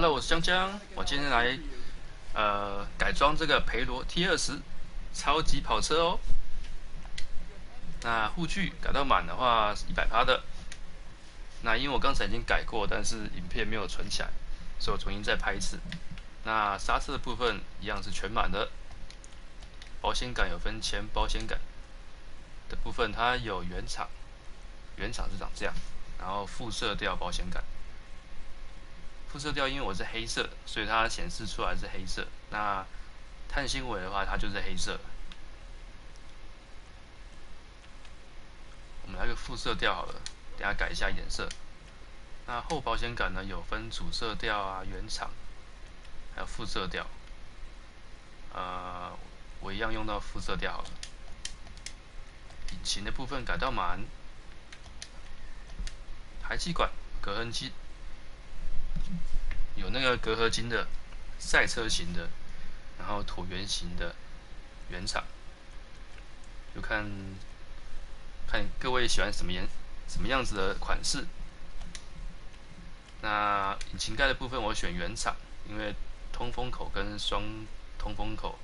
Hello，我是江江，我今天来呃改装这个培罗 T 二十超级跑车哦。那护具改到满的话，一百趴的。那因为我刚才已经改过，但是影片没有存起来，所以我重新再拍一次。那刹车的部分一样是全满的。保险杆有分前保险杆的部分，它有原厂，原厂是长这样，然后副色调保险杆。肤色调，因为我是黑色，所以它显示出来是黑色。那碳纤维的话，它就是黑色。我们来个副色调好了，等下改一下颜色。那后保险杆呢，有分主色调啊、原厂，还有副色调。呃，我一样用到副色调好了。引擎的部分改到满，排气管、隔痕机。有那个隔合金的赛车型的，然后椭圆形的原厂，就看看各位喜欢什么颜什么样子的款式。那引擎盖的部分我选原厂，因为通风口跟双通风口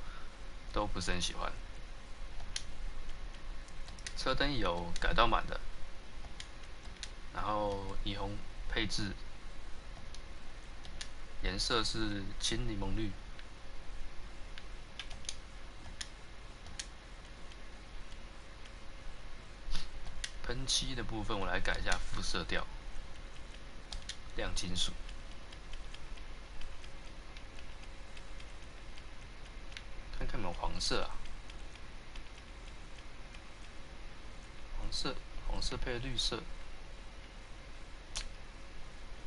都不是很喜欢。车灯有改到满的，然后霓虹配置。颜色是青柠檬绿。喷漆的部分我来改一下肤色调，亮金属。看看有没有黄色啊？黄色，黄色配绿色，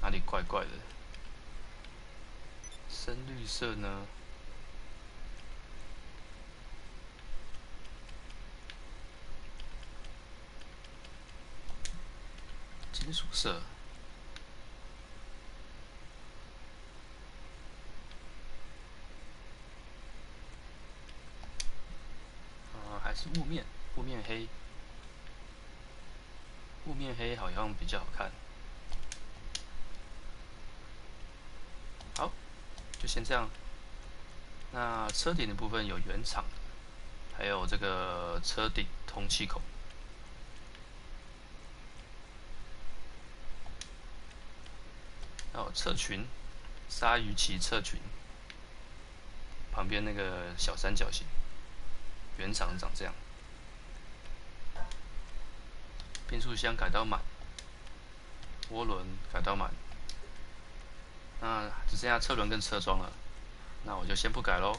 哪里怪怪的？深绿色呢？金属色。还是雾面，雾面黑。雾面黑好像比较好看。就先这样。那车顶的部分有原厂，还有这个车顶通气口。哦，侧裙，鲨鱼鳍侧裙，旁边那个小三角形，原厂长这样。变速箱改到满，涡轮改到满。那只剩下车轮跟车窗了，那我就先不改喽。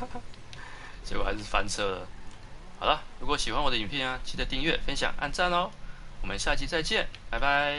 结果还是翻车了。好了，如果喜欢我的影片啊，记得订阅、分享、按赞哦。我们下期再见，拜拜。